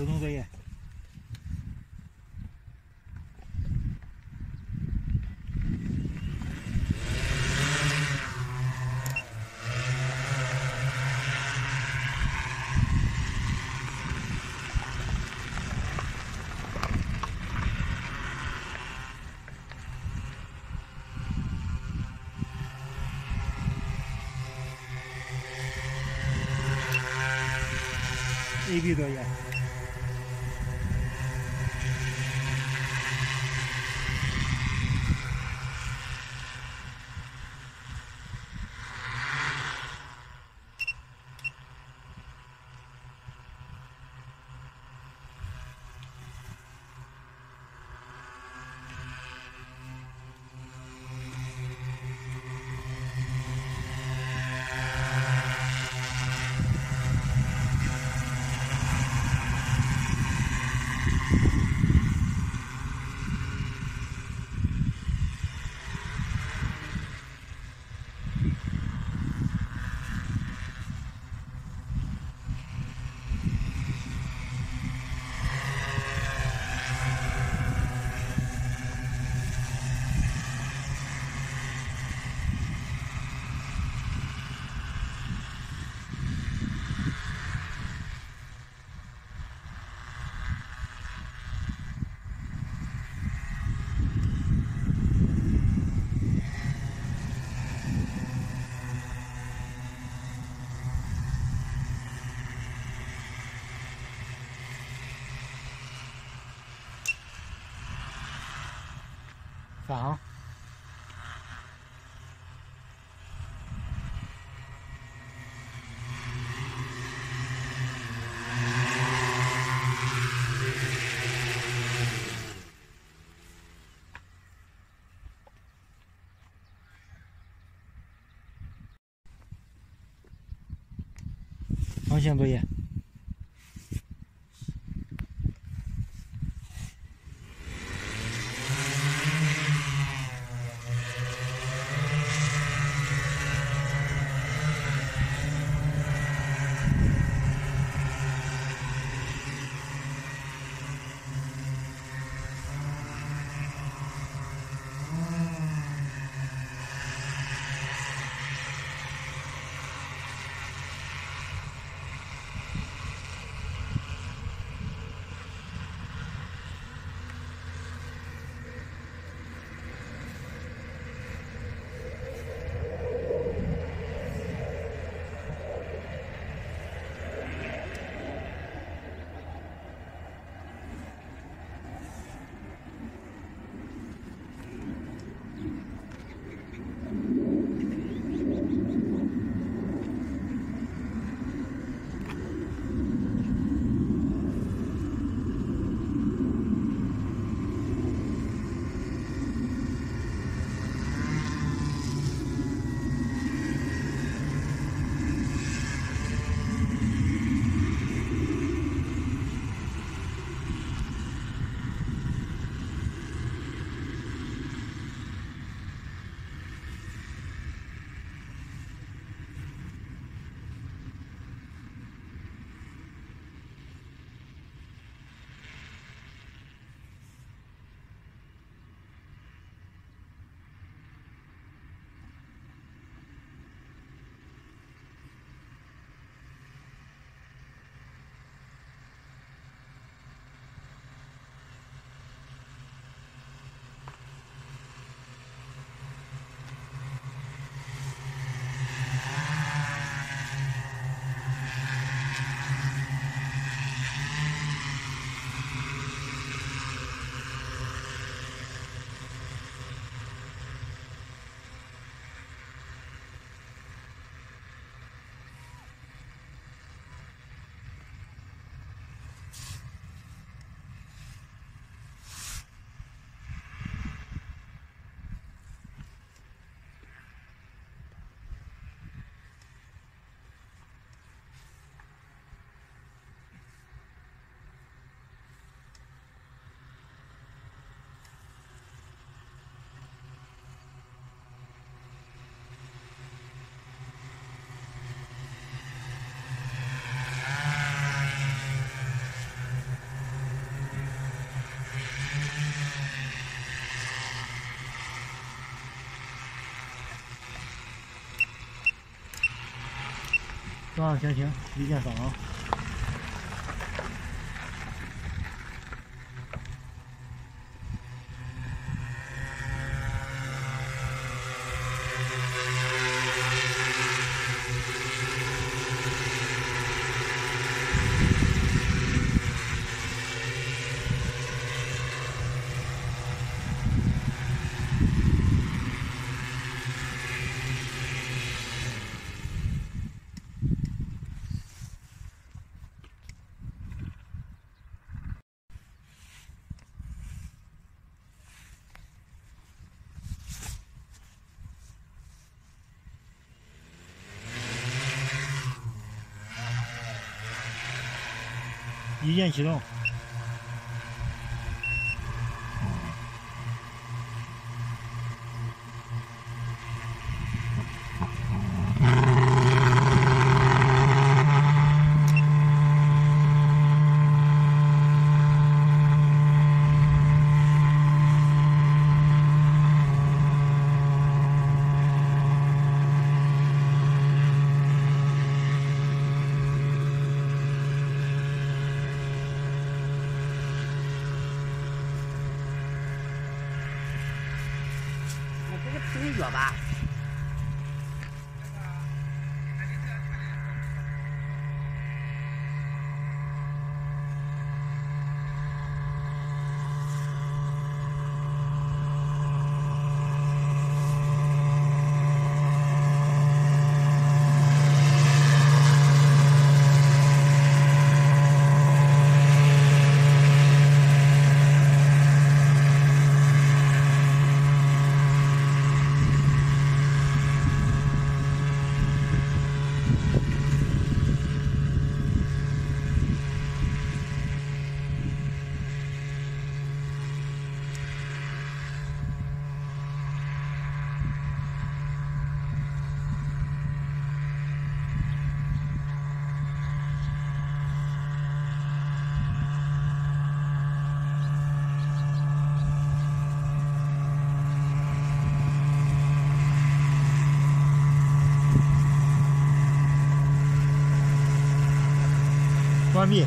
तो दोनों गया एबी दो यार 啊方向作业行行一键扫啊一键启动。这个挺热吧？ 关闭。